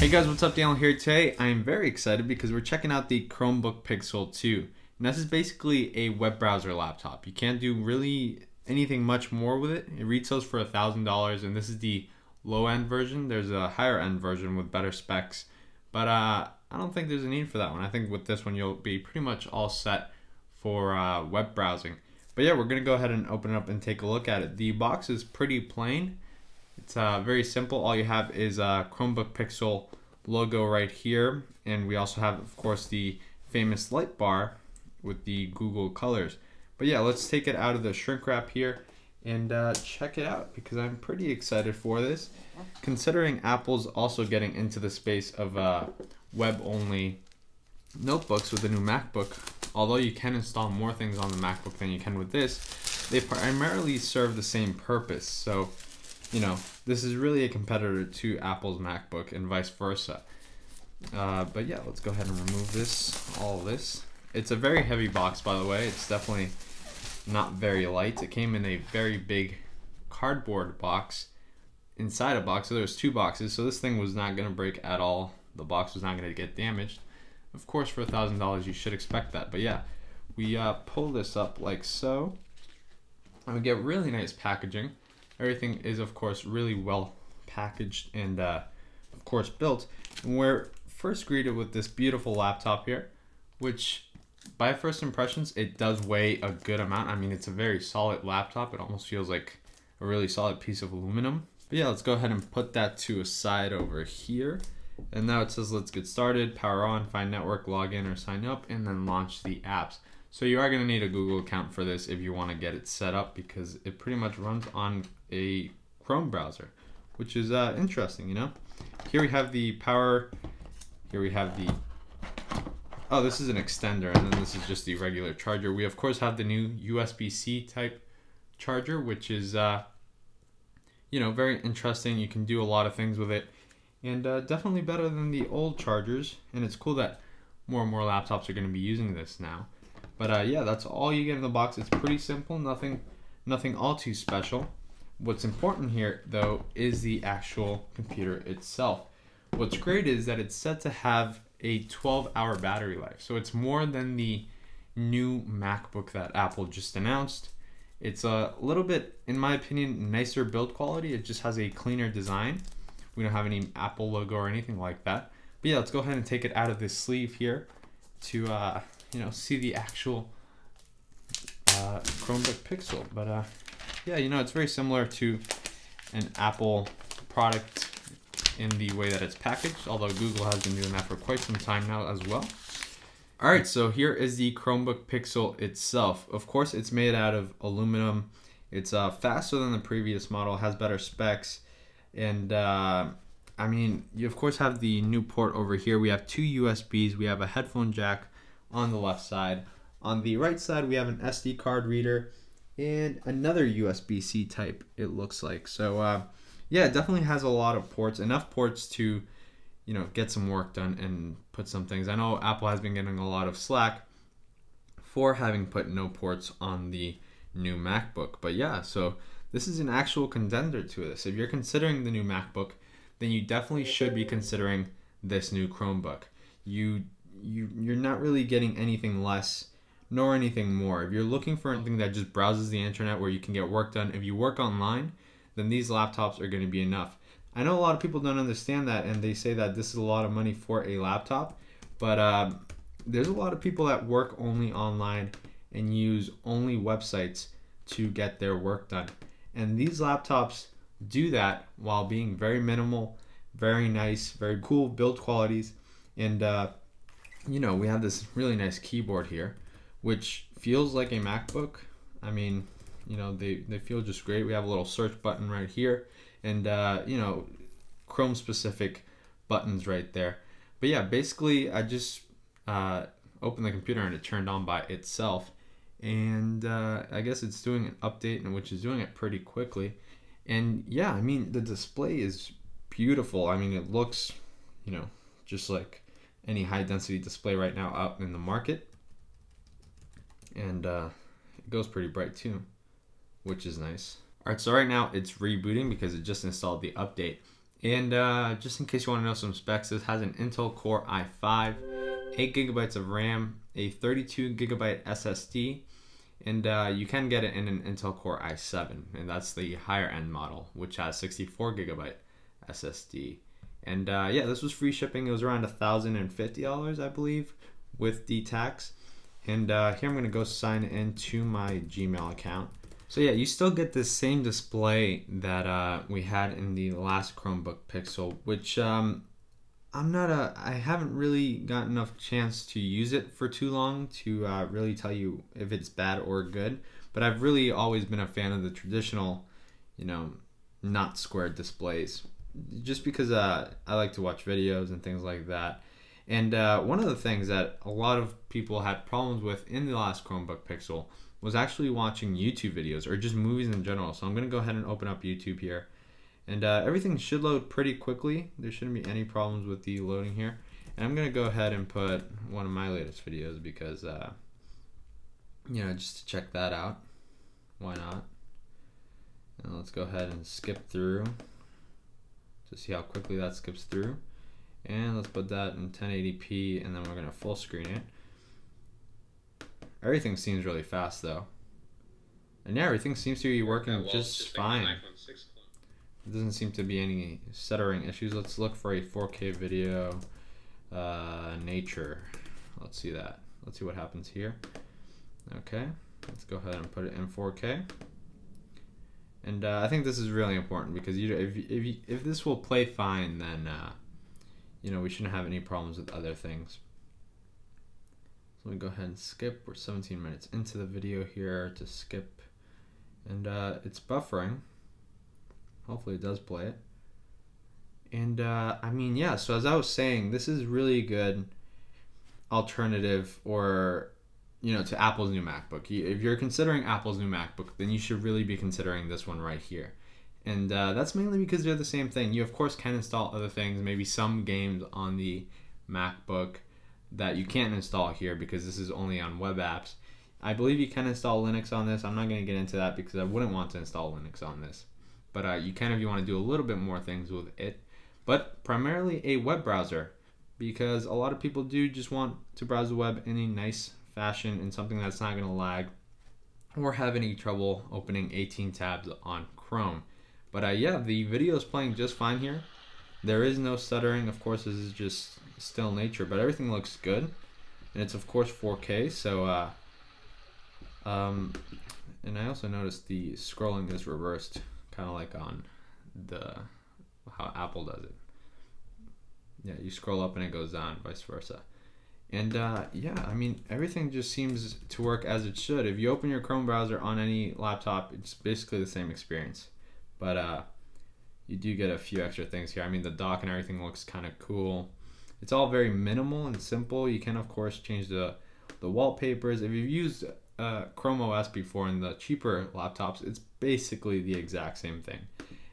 Hey guys, what's up? Daniel here today. I am very excited because we're checking out the Chromebook Pixel 2. And this is basically a web browser laptop. You can't do really anything much more with it. It retails for $1,000 and this is the low end version. There's a higher end version with better specs. But uh, I don't think there's a need for that one. I think with this one you'll be pretty much all set for uh, web browsing. But yeah, we're gonna go ahead and open it up and take a look at it. The box is pretty plain. It's uh, very simple. All you have is a Chromebook Pixel logo right here. And we also have, of course, the famous light bar with the Google colors. But yeah, let's take it out of the shrink wrap here and uh, check it out because I'm pretty excited for this. Considering Apple's also getting into the space of uh, web-only notebooks with the new MacBook, although you can install more things on the MacBook than you can with this, they primarily serve the same purpose. So you know, this is really a competitor to Apple's MacBook and vice versa. Uh, but yeah, let's go ahead and remove this, all this. It's a very heavy box, by the way. It's definitely not very light. It came in a very big cardboard box inside a box. So there's two boxes. So this thing was not going to break at all. The box was not going to get damaged. Of course, for a thousand dollars, you should expect that. But yeah, we uh, pull this up like so, and we get really nice packaging. Everything is, of course, really well packaged and, uh, of course, built. And we're first greeted with this beautiful laptop here, which by first impressions, it does weigh a good amount. I mean, it's a very solid laptop. It almost feels like a really solid piece of aluminum. But yeah, let's go ahead and put that to a side over here. And now it says, let's get started, power on, find network, log in or sign up, and then launch the apps. So you are going to need a Google account for this if you want to get it set up because it pretty much runs on a Chrome browser, which is uh, interesting, you know? Here we have the power, here we have the, oh, this is an extender, and then this is just the regular charger. We, of course, have the new USB-C type charger, which is, uh, you know, very interesting. You can do a lot of things with it, and uh, definitely better than the old chargers, and it's cool that more and more laptops are going to be using this now. But uh, yeah, that's all you get in the box. It's pretty simple, nothing, nothing all too special. What's important here, though, is the actual computer itself. What's great is that it's set to have a 12 hour battery life. So it's more than the new MacBook that Apple just announced. It's a little bit, in my opinion, nicer build quality. It just has a cleaner design. We don't have any Apple logo or anything like that. But yeah, let's go ahead and take it out of this sleeve here to uh, you know see the actual uh, Chromebook Pixel. But uh, yeah, you know it's very similar to an Apple product in the way that it's packaged, although Google has been doing that for quite some time now as well. All right, so here is the Chromebook Pixel itself. Of course, it's made out of aluminum. It's uh, faster than the previous model, has better specs, and uh, I mean, you of course have the new port over here. We have two USBs. We have a headphone jack on the left side. On the right side, we have an SD card reader and another USB-C type, it looks like. So uh, yeah, it definitely has a lot of ports, enough ports to, you know, get some work done and put some things. I know Apple has been getting a lot of slack for having put no ports on the new MacBook. But yeah, so this is an actual contender to this. If you're considering the new MacBook, then you definitely should be considering this new Chromebook. You you you're not really getting anything less nor anything more. If you're looking for something that just browses the internet where you can get work done, if you work online, then these laptops are going to be enough. I know a lot of people don't understand that and they say that this is a lot of money for a laptop, but uh, there's a lot of people that work only online and use only websites to get their work done. And these laptops do that while being very minimal, very nice, very cool build qualities, and uh, you know, we have this really nice keyboard here, which feels like a MacBook. I mean, you know, they, they feel just great. We have a little search button right here and, uh, you know, Chrome specific buttons right there. But yeah, basically I just uh, opened the computer and it turned on by itself. And uh, I guess it's doing an update and which is doing it pretty quickly. And yeah, I mean, the display is beautiful. I mean, it looks, you know, just like any high density display right now out in the market. And uh, it goes pretty bright too, which is nice. All right, so right now it's rebooting because it just installed the update. And uh, just in case you want to know some specs, this has an Intel Core i5, 8 gigabytes of RAM, a 32 gigabyte SSD, and uh, you can get it in an Intel Core i7, and that's the higher end model, which has 64 gigabyte SSD. And uh, yeah, this was free shipping. It was around $1,050, I believe, with the tax. And uh, here I'm going to go sign into my Gmail account. So yeah, you still get the same display that uh, we had in the last Chromebook Pixel, which um, I'm not a, I haven't really got enough chance to use it for too long to uh, really tell you if it's bad or good. But I've really always been a fan of the traditional, you know, not squared displays, just because uh, I like to watch videos and things like that. And uh, one of the things that a lot of people had problems with in the last Chromebook Pixel was actually watching YouTube videos or just movies in general. So I'm going to go ahead and open up YouTube here. And uh, everything should load pretty quickly. There shouldn't be any problems with the loading here. And I'm going to go ahead and put one of my latest videos because, uh, you know, just to check that out. Why not? And let's go ahead and skip through to see how quickly that skips through. And let's put that in 1080p and then we're going to full screen it. Everything seems really fast though. And yeah, everything seems to be working just, just fine. There doesn't seem to be any stuttering issues. Let's look for a 4K video. Uh, nature. Let's see that. Let's see what happens here. Okay, let's go ahead and put it in 4K. And uh, I think this is really important because you, if if you, if this will play fine, then uh, you know we shouldn't have any problems with other things. So let me go ahead and skip. We're 17 minutes into the video here to skip. And uh, it's buffering. Hopefully it does play it. And uh, I mean, yeah, so as I was saying, this is really good alternative or, you know, to Apple's new MacBook. If you're considering Apple's new MacBook, then you should really be considering this one right here. And uh, that's mainly because they're the same thing. You, of course, can install other things, maybe some games on the MacBook that you can't install here because this is only on web apps. I believe you can install Linux on this. I'm not going to get into that because I wouldn't want to install Linux on this. But uh, you can if you want to do a little bit more things with it. But primarily a web browser because a lot of people do just want to browse the web in a nice fashion and something that's not going to lag or have any trouble opening 18 tabs on Chrome. But uh, yeah, the video is playing just fine here. There is no stuttering. Of course, this is just still nature, but everything looks good. And it's, of course, 4K, so... Uh, um, and I also noticed the scrolling is reversed, kind of like on the how Apple does it. Yeah, you scroll up and it goes down, vice versa. And uh, yeah, I mean, everything just seems to work as it should. If you open your Chrome browser on any laptop, it's basically the same experience. But uh, you do get a few extra things here. I mean, the dock and everything looks kind of cool. It's all very minimal and simple. You can, of course, change the, the wallpapers. If you've used uh, Chrome OS before in the cheaper laptops, it's basically the exact same thing.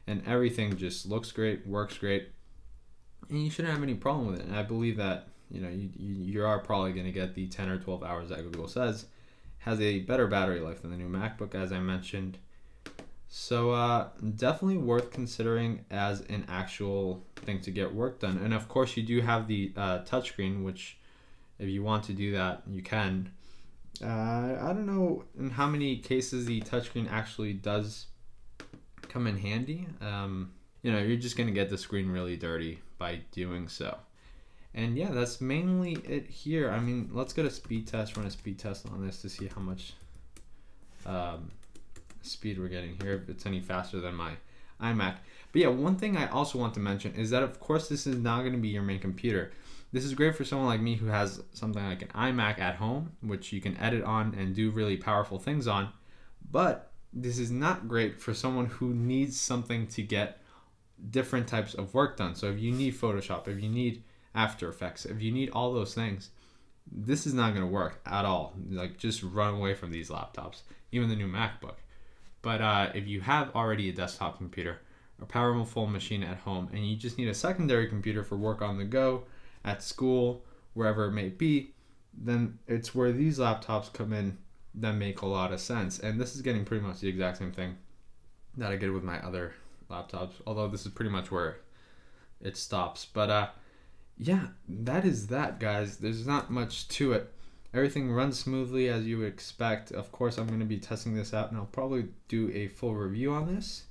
And everything just looks great, works great, and you shouldn't have any problem with it. And I believe that you know you, you, you are probably going to get the 10 or 12 hours that Google says has a better battery life than the new MacBook, as I mentioned. So uh, definitely worth considering as an actual thing to get work done. And of course, you do have the uh, touchscreen, which if you want to do that, you can. Uh, I don't know in how many cases the touchscreen actually does come in handy. Um, you know, you're just gonna get the screen really dirty by doing so. And yeah, that's mainly it here. I mean, let's go to speed test, run a speed test on this to see how much um, speed we're getting here, if it's any faster than my iMac. But yeah, one thing I also want to mention is that of course this is not going to be your main computer. This is great for someone like me who has something like an iMac at home, which you can edit on and do really powerful things on. But this is not great for someone who needs something to get different types of work done. So if you need Photoshop, if you need After Effects, if you need all those things, this is not going to work at all. Like just run away from these laptops, even the new MacBook. But uh, if you have already a desktop computer, a powerful machine at home, and you just need a secondary computer for work on the go, at school, wherever it may be, then it's where these laptops come in that make a lot of sense. And this is getting pretty much the exact same thing that I did with my other laptops, although this is pretty much where it stops. But uh, yeah, that is that, guys. There's not much to it. Everything runs smoothly as you would expect. Of course, I'm going to be testing this out, and I'll probably do a full review on this.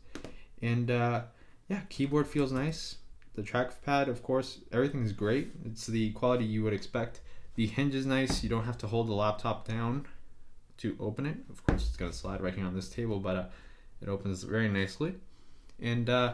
And uh, yeah, keyboard feels nice. The trackpad, of course, everything is great. It's the quality you would expect. The hinge is nice. You don't have to hold the laptop down to open it. Of course, it's going to slide right here on this table, but uh, it opens very nicely. And uh,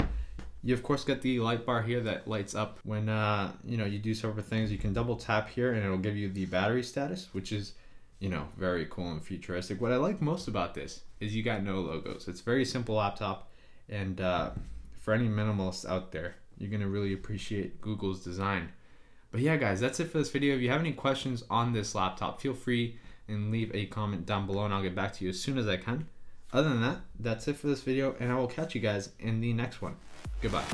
you of course get the light bar here that lights up when uh, you know you do several things. You can double tap here and it'll give you the battery status, which is you know very cool and futuristic. What I like most about this is you got no logos. It's very simple laptop, and uh, for any minimalists out there, you're gonna really appreciate Google's design. But yeah, guys, that's it for this video. If you have any questions on this laptop, feel free and leave a comment down below, and I'll get back to you as soon as I can. Other than that, that's it for this video, and I will catch you guys in the next one. Goodbye.